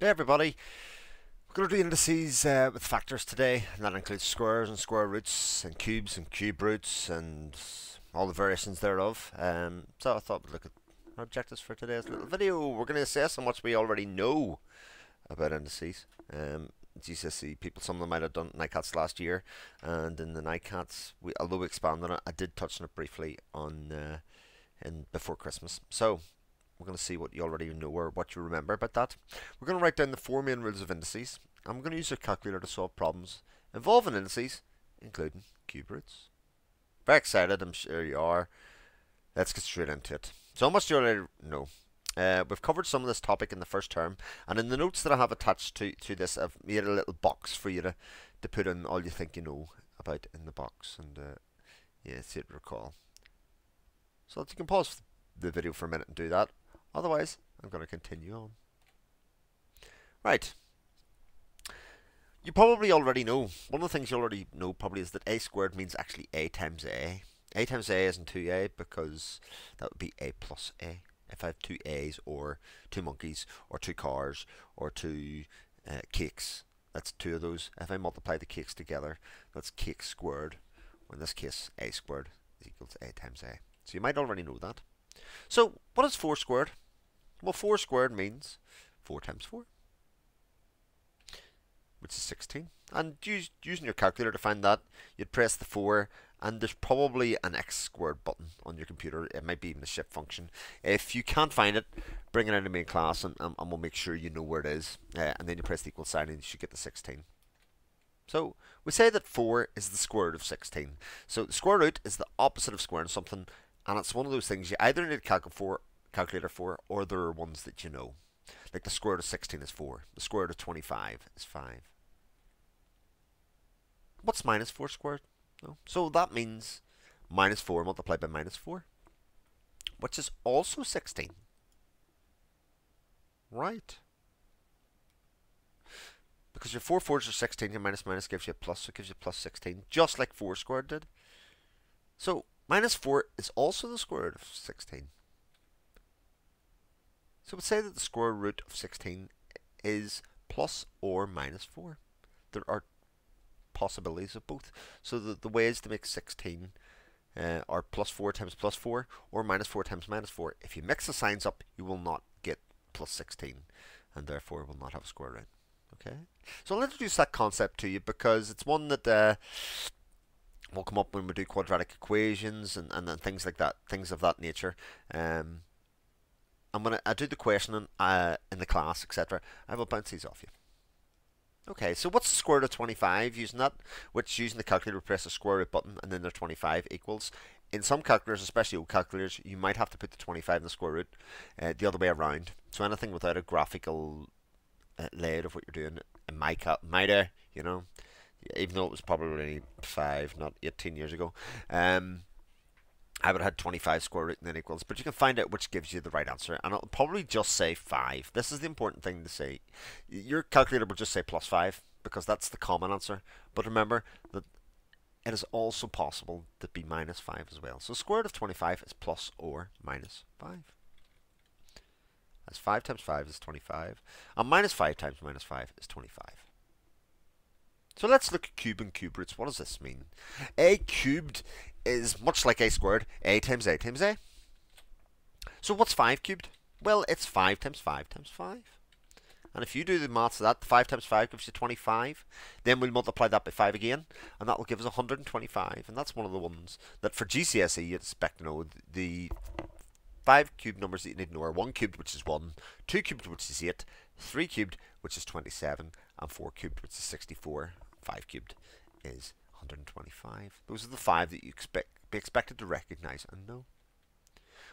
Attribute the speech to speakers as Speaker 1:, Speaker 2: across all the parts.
Speaker 1: Hey everybody, we're going to do indices uh, with factors today, and that includes squares and square roots, and cubes and cube roots, and all the variations thereof. Um, so I thought we'd look at our objectives for today's little video. We're going to assess how much we already know about indices. Um, GCSE people, some of them might have done NICATs last year, and in the NICATs, we, although we expanded on it, I did touch on it briefly on uh, in before Christmas. So we're going to see what you already know or what you remember about that. We're going to write down the four main rules of indices. I'm going to use a calculator to solve problems involving indices, including cube roots. Very excited, I'm sure you are. Let's get straight into it. So much you already know? Uh, we've covered some of this topic in the first term, and in the notes that I have attached to, to this, I've made a little box for you to, to put in all you think you know about in the box, and uh, yeah, see it recall. So you can pause the video for a minute and do that. Otherwise, I'm going to continue on. Right. You probably already know, one of the things you already know probably is that a squared means actually a times a. a times a isn't 2a because that would be a plus a. If I have two a's or two monkeys or two cars or two uh, cakes, that's two of those. If I multiply the cakes together, that's cake squared. Or in this case, a squared is equal to a times a. So you might already know that. So, what is 4 squared? Well, 4 squared means 4 times 4, which is 16. And use, using your calculator to find that, you'd press the 4, and there's probably an x squared button on your computer. It might be even the shift function. If you can't find it, bring it into main class, and, and, and we'll make sure you know where it is. Uh, and then you press the equal sign, and you should get the 16. So we say that 4 is the square root of 16. So the square root is the opposite of squaring something and it's one of those things you either need a calculator for, calculator for or there are ones that you know. Like the square root of 16 is 4. The square root of 25 is 5. What's minus 4 squared? No. So that means minus 4 multiplied by minus 4, which is also 16. Right. Because your 4 fours are 16, your minus minus gives you a plus, so it gives you plus 16, just like 4 squared did. So Minus 4 is also the square root of 16. So we'll say that the square root of 16 is plus or minus 4. There are possibilities of both. So the, the ways to make 16 uh, are plus 4 times plus 4 or minus 4 times minus 4. If you mix the signs up, you will not get plus 16 and therefore will not have a square root. Okay, so I'll introduce that concept to you because it's one that uh, will come up when we do quadratic equations and, and, and things like that, things of that nature. Um, I'm gonna I do the questioning uh, in the class, etc. I will bounce these off you. Okay, so what's the square root of 25 using that? Which using the calculator, press the square root button and then the 25 equals. In some calculators, especially old calculators, you might have to put the 25 in the square root uh, the other way around. So anything without a graphical uh, layout of what you're doing, it might, might uh, you know, even though it was probably five, not 18 years ago. Um, I would have had 25 square root and then equals, but you can find out which gives you the right answer, and it'll probably just say 5. This is the important thing to say. Your calculator will just say plus 5, because that's the common answer, but remember that it is also possible to be minus 5 as well. So square root of 25 is plus or minus 5. That's 5 times 5 is 25, and minus 5 times minus 5 is 25. So let's look at cube and cube roots. What does this mean? a cubed is much like a squared, a times a times a. So what's 5 cubed? Well, it's 5 times 5 times 5. And if you do the maths of that, 5 times 5 gives you 25. Then we'll multiply that by 5 again, and that will give us 125. And that's one of the ones that for GCSE you expect to know the five cubed numbers that you need to know are 1 cubed, which is 1, 2 cubed, which is 8, 3 cubed, which is 27, and 4 cubed, which is 64. 5 cubed is 125. Those are the five that you expect be expected to recognize and know.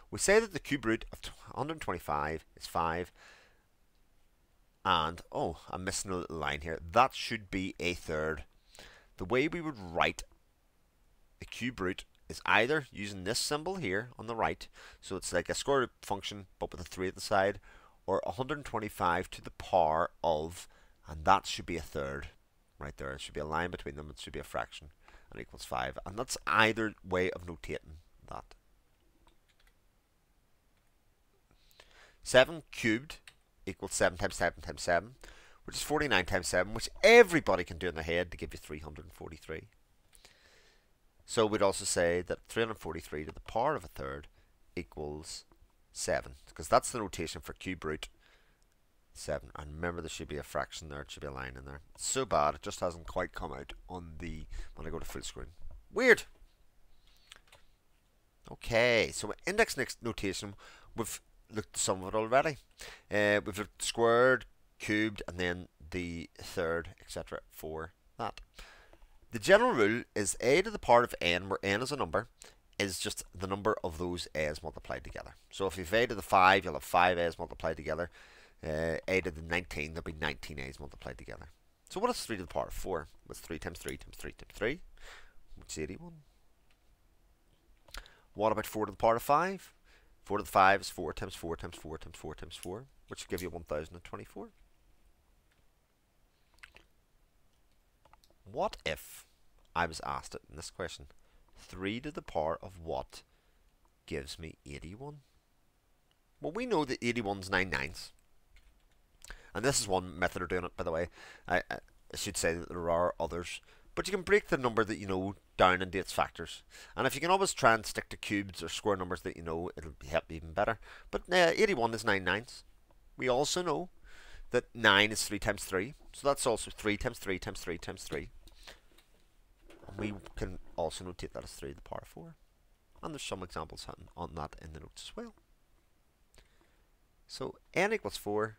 Speaker 1: We say that the cube root of 125 is 5 and, oh, I'm missing a little line here. That should be a third. The way we would write a cube root is either using this symbol here on the right, so it's like a square root function but with a 3 at the side, or 125 to the power of, and that should be a third right there. It should be a line between them. It should be a fraction and equals 5. And that's either way of notating that. 7 cubed equals 7 times 7 times 7, which is 49 times 7, which everybody can do in their head to give you 343. So we'd also say that 343 to the power of a third equals 7, because that's the notation for cube root 7. And remember there should be a fraction there, it should be a line in there. It's so bad, it just hasn't quite come out on the when I go to full screen. Weird! Okay, so index next notation, we've looked at some of it already. Uh, we've looked squared, cubed, and then the third, etc. for that. The general rule is a to the power of n, where n is a number, is just the number of those a's multiplied together. So if you've a to the 5, you'll have 5 a's multiplied together. Uh, a to the 19, there'll be 19 a's multiplied together. So what is 3 to the power of 4? What's 3 times 3 times 3 times 3? Which is 81. What about 4 to the power of 5? 4 to the 5 is 4 times 4 times 4 times 4 times 4, which will give you 1024. What if I was asked it in this question? 3 to the power of what gives me 81? Well, we know that 81 is 9 nines. And this is one method of doing it, by the way. I, I should say that there are others. But you can break the number that you know down into its factors. And if you can always try and stick to cubes or square numbers that you know, it'll help even better. But uh, 81 is 9 nines. We also know that 9 is 3 times 3. So that's also 3 times 3 times 3 times 3. And we can also notate that as 3 to the power of 4. And there's some examples on that in the notes as well. So n equals 4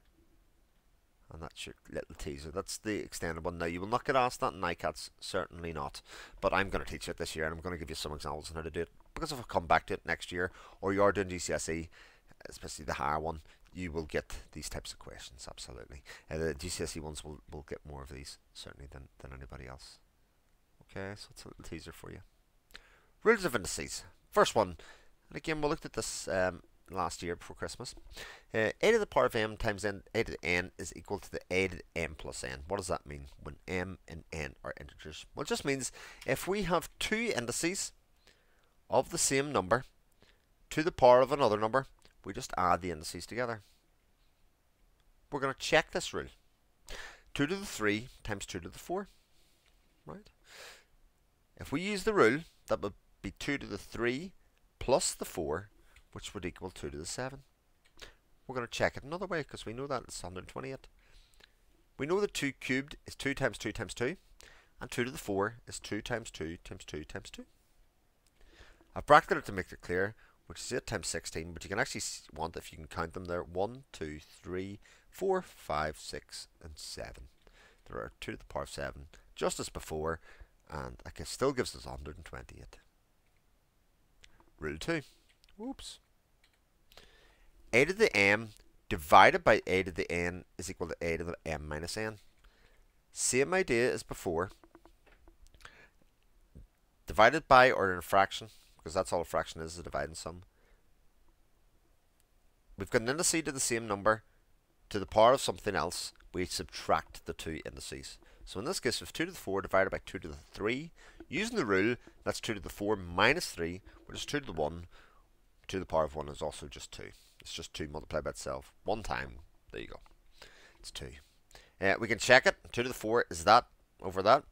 Speaker 1: and that's your little teaser. That's the extended one. Now, you will not get asked that in ICATS, certainly not. But I'm going to teach it this year, and I'm going to give you some examples on how to do it. Because if I come back to it next year, or you are doing GCSE, especially the higher one, you will get these types of questions, absolutely. Uh, the GCSE ones will, will get more of these, certainly, than, than anybody else. Okay, so it's a little teaser for you. Rules of indices. First one, and again, we looked at this um, last year before Christmas. Uh, a to the power of m times n, a to the n is equal to the a to the m plus n. What does that mean when m and n are integers? Well, it just means if we have two indices of the same number to the power of another number, we just add the indices together. We're going to check this rule. 2 to the 3 times 2 to the 4. Right? If we use the rule, that would be 2 to the 3 plus the 4 which would equal 2 to the 7. We're going to check it another way because we know that it's 128. We know that 2 cubed is 2 times 2 times 2 and 2 to the 4 is 2 times 2 times 2 times 2. I've bracketed it to make it clear which is 8 times 16 but you can actually want if you can count them there 1, 2, 3, 4, 5, 6 and 7. There are 2 to the power of 7 just as before and it still gives us 128. Rule 2. Oops a to the m divided by a to the n is equal to a to the m minus n. Same idea as before. Divided by or in a fraction, because that's all a fraction is, a divide sum. We've got an indice to the same number to the power of something else, we subtract the two indices. So in this case, if 2 to the 4 divided by 2 to the 3, using the rule, that's 2 to the 4 minus 3, which is 2 to the 1, 2 to the power of 1 is also just 2. It's just 2 multiplied by itself. One time. There you go. It's 2. Uh, we can check it. 2 to the 4 is that over that.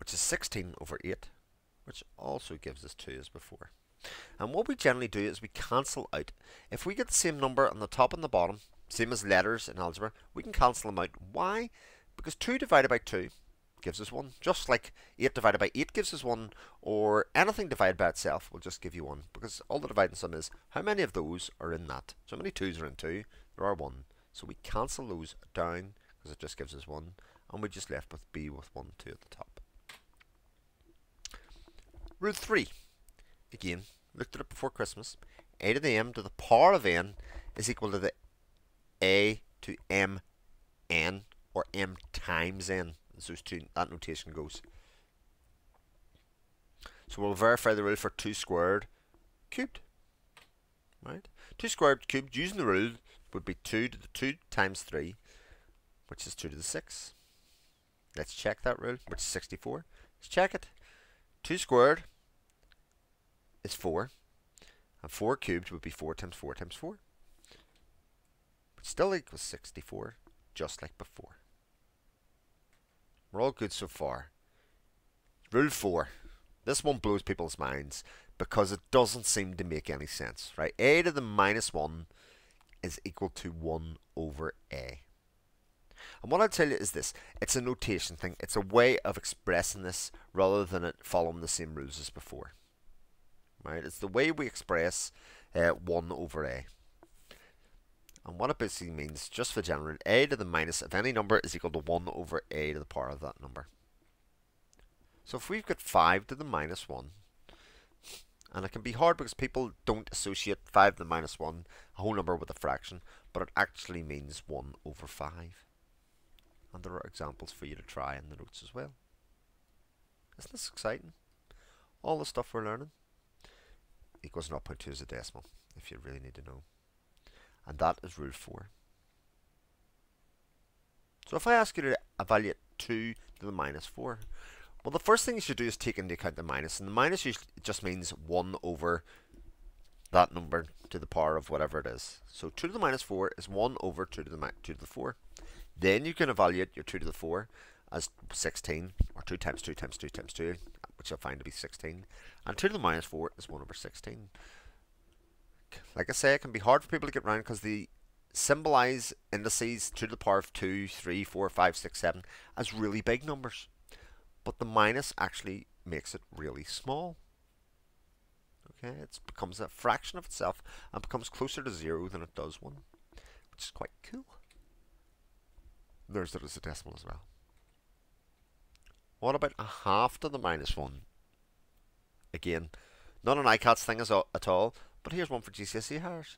Speaker 1: Which is 16 over 8. Which also gives us 2 as before. And what we generally do is we cancel out. If we get the same number on the top and the bottom, same as letters in algebra, we can cancel them out. Why? Because 2 divided by 2 gives us 1. Just like 8 divided by 8 gives us 1, or anything divided by itself will just give you 1. Because all the dividing sum is how many of those are in that. So how many 2's are in 2? There are 1. So we cancel those down, because it just gives us 1. And we're just left with b with 1, 2 at the top. Root 3. Again, looked at it before Christmas. a to the m to the power of n is equal to the a to m n, or m times n two, that notation goes. So we'll verify the rule for 2 squared cubed. Right? 2 squared cubed using the rule would be 2 to the 2 times 3, which is 2 to the 6. Let's check that rule, which is 64. Let's check it. 2 squared is 4, and 4 cubed would be 4 times 4 times 4. Which still equals 64, just like before. We're all good so far. Rule 4. This one blows people's minds because it doesn't seem to make any sense, right? a to the minus 1 is equal to 1 over a. And what I'll tell you is this it's a notation thing, it's a way of expressing this rather than it following the same rules as before. Right? It's the way we express uh, 1 over a. And what it basically means, just for general, a to the minus of any number is equal to 1 over a to the power of that number. So if we've got 5 to the minus 1, and it can be hard because people don't associate 5 to the minus 1, a whole number, with a fraction, but it actually means 1 over 5. And there are examples for you to try in the notes as well. Isn't this exciting? All the stuff we're learning equals 0.2 as a decimal, if you really need to know. And that is rule 4. So if I ask you to evaluate 2 to the minus 4, well the first thing you should do is take into account the minus, and the minus just means 1 over that number to the power of whatever it is. So 2 to the minus 4 is 1 over 2 to the 2 to the 4. Then you can evaluate your 2 to the 4 as 16, or 2 times 2 times 2 times 2, which you'll find to be 16. And 2 to the minus 4 is 1 over 16. Like I say, it can be hard for people to get around because they symbolize indices to the power of 2, 3, 4, 5, 6, 7 as really big numbers. But the minus actually makes it really small. Okay, it becomes a fraction of itself and becomes closer to 0 than it does 1, which is quite cool. There's it as a decimal as well. What about a half to the minus 1? Again, not an ICATS thing at all, but here's one for GCSE hires.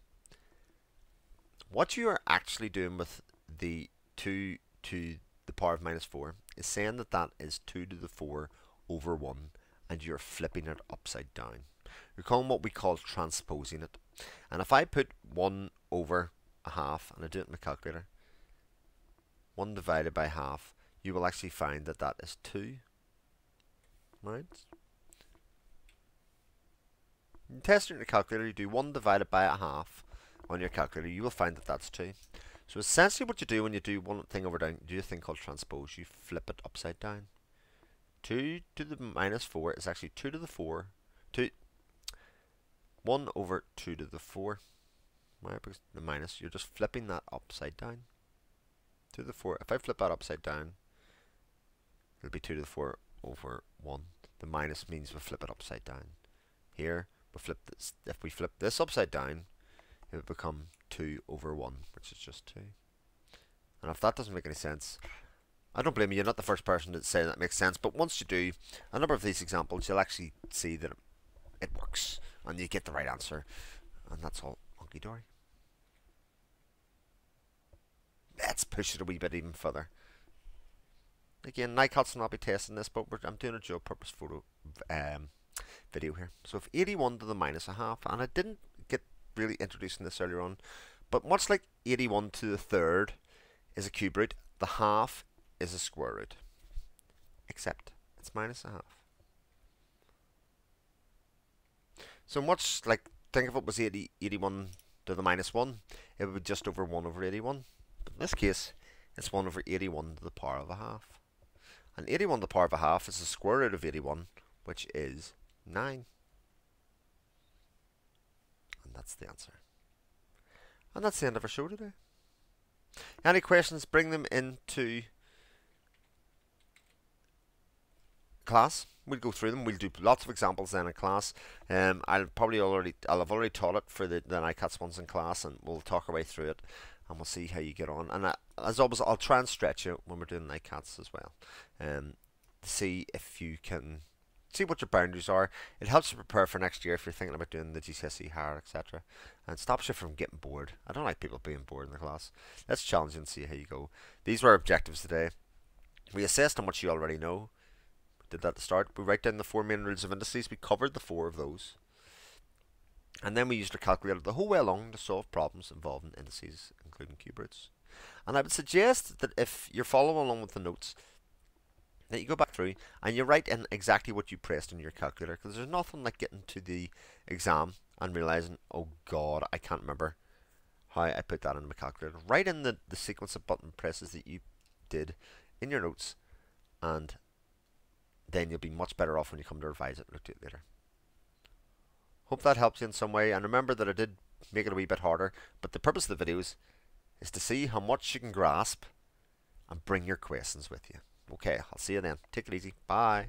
Speaker 1: What you are actually doing with the 2 to the power of minus 4 is saying that that is 2 to the 4 over 1 and you're flipping it upside down. You're calling what we call transposing it. And if I put 1 over a half, and I do it in my calculator, 1 divided by half, you will actually find that that is 2. Right? You test it your calculator, you do 1 divided by a half on your calculator, you will find that that's 2. So essentially what you do when you do one thing over down, you do a thing called transpose. You flip it upside down. 2 to the minus 4 is actually 2 to the 4. 2, 1 over 2 to the 4. Right, because the minus, you're just flipping that upside down 2 to the 4. If I flip that upside down, it'll be 2 to the 4 over 1. The minus means we flip it upside down. Here, we flip this. if we flip this upside down, it would become 2 over 1, which is just 2. And if that doesn't make any sense, I don't blame you, you're not the first person to say that makes sense, but once you do a number of these examples, you'll actually see that it works, and you get the right answer, and that's all hunky-dory. let's push it a wee bit even further. Again, NICATS will not be testing this, but I'm doing a dual purpose photo um, video here. So if 81 to the minus a half, and I didn't get really introducing this earlier on, but much like 81 to the third is a cube root, the half is a square root. Except it's minus a half. So much like, think if it was 80, 81 to the minus 1, it would be just over 1 over 81. But in this case, it's 1 over 81 to the power of a half. And 81 to the power of a half is the square root of 81, which is 9. And that's the answer. And that's the end of our show today. Any questions, bring them into class. We'll go through them. We'll do lots of examples then in class. Um, I'll probably already, I'll have already taught it for the, the NICATS ones in class, and we'll talk our way through it and we'll see how you get on. And I, as always, I'll try and stretch it when we're doing NICATS as well, um, to see if you can see what your boundaries are. It helps you prepare for next year if you're thinking about doing the GCSE higher, etc. And stops you from getting bored. I don't like people being bored in the class. Let's challenge you and see how you go. These were our objectives today. We assessed how much you already know. We did that at the start. We write down the four main rules of indices. We covered the four of those. And then we used a calculator the whole way along to solve problems involving indices, including cube roots. And I would suggest that if you're following along with the notes, that you go back through and you write in exactly what you pressed in your calculator, because there's nothing like getting to the exam and realizing, oh god, I can't remember how I put that in my calculator. Write in the, the sequence of button presses that you did in your notes and then you'll be much better off when you come to revise it and look at it later. Hope that helps you in some way and remember that I did make it a wee bit harder but the purpose of the videos is to see how much you can grasp and bring your questions with you. Okay, I'll see you then. Take it easy. Bye.